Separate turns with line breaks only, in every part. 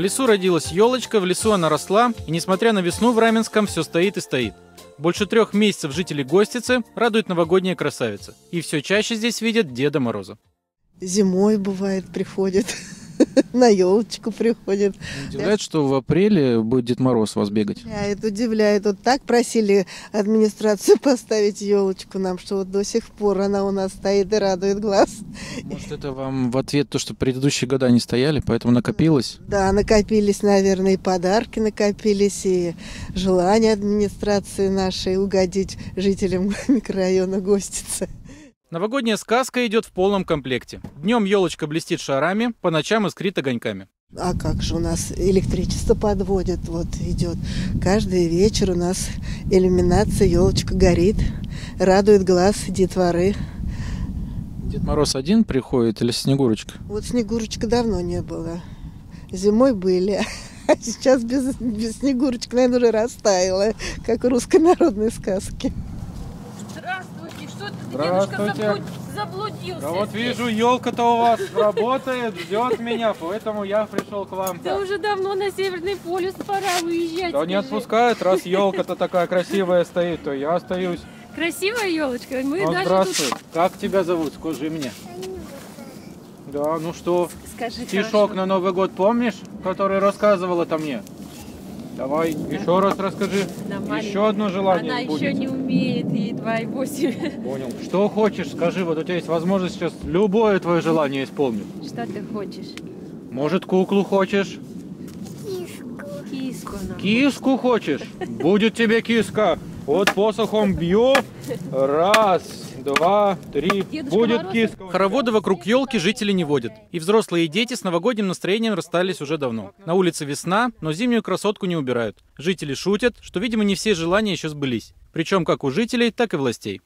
В лесу родилась елочка, в лесу она росла, и несмотря на весну в Раменском все стоит и стоит. Больше трех месяцев жители Гостицы радует новогодняя красавица. И все чаще здесь видят Деда Мороза.
Зимой бывает приходит, на елочку приходит.
Удивляет, что в апреле будет Дед Мороз вас бегать.
Удивляет, удивляет. Вот так просили администрацию поставить елочку нам, что вот до сих пор она у нас стоит и радует глаз.
Может, это вам в ответ то, что предыдущие года не стояли, поэтому накопилось?
Да, накопились, наверное, и подарки накопились, и желание администрации нашей угодить жителям микрорайона Гостица.
Новогодняя сказка идет в полном комплекте. Днем елочка блестит шарами, по ночам искрит огоньками.
А как же у нас электричество подводит, вот идет. Каждый вечер у нас иллюминация, елочка горит, радует глаз детворы.
Дед Мороз один приходит или Снегурочка?
Вот Снегурочка давно не было. Зимой были, а сейчас без, без Снегурочки, наверное, уже растаяла, как в русской народной сказке.
Здравствуйте, дедушка, заблуд- заблудился?
Да вот
здесь?
вижу, елка-то у вас работает, ждет меня, поэтому я пришел к вам.
Да уже давно на Северный полюс пора выезжать.
Да не отпускают, раз елка-то такая красивая стоит, то я остаюсь.
Красивая елочка. Мы
Ну,
даже
здравствуй. Как тебя зовут? Скажи мне. Да, ну что,
тут... Скажи
стишок
хорошо.
на Новый год помнишь, который рассказывал это мне? Давай, еще раз расскажи.
Она
Еще одно желание
Она
будет.
еще не умеет, ей 2,8.
Понял. Что хочешь, скажи, вот у тебя есть возможность сейчас любое твое желание исполнить.
Что ты хочешь?
Может, куклу хочешь?
Киску нам.
Киску хочешь? Будет тебе киска. Вот посохом бью. Раз, два, три.
Дедушка
Будет
Мороз?
киска. Хороводы вокруг елки жители не водят. И взрослые, и дети с новогодним настроением расстались уже давно. На улице весна, но зимнюю красотку не убирают. Жители шутят, что, видимо, не все желания еще сбылись. Причем как у жителей, так и властей.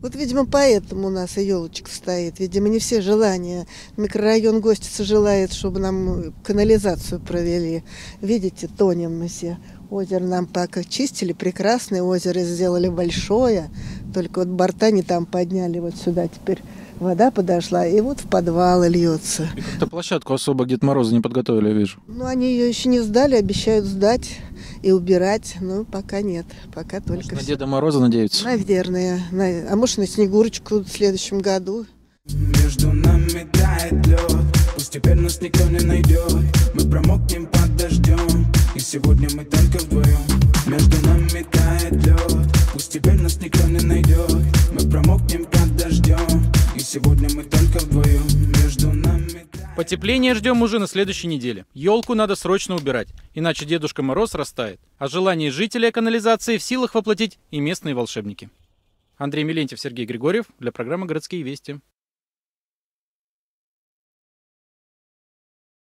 Вот, видимо, поэтому у нас и елочка стоит. Видимо, не все желания. Микрорайон Гостица желает, чтобы нам канализацию провели. Видите, тонем мы все. Озеро нам пока чистили, прекрасное озеро сделали большое. Только вот борта не там подняли, вот сюда теперь вода подошла, и вот в подвал льется.
И как-то площадку особо Дед Мороза не подготовили, я вижу.
Ну, они ее еще не сдали, обещают сдать и убирать. Но пока нет, пока только
На
всё.
Деда Мороза надеются.
Наверное. На- А может, на Снегурочку в следующем году.
Между нами сегодня мы только вдвоем Между нами
Потепление ждем уже на следующей неделе. Елку надо срочно убирать, иначе Дедушка Мороз растает. А желание жителей канализации в силах воплотить и местные волшебники. Андрей Милентьев, Сергей Григорьев для программы «Городские вести».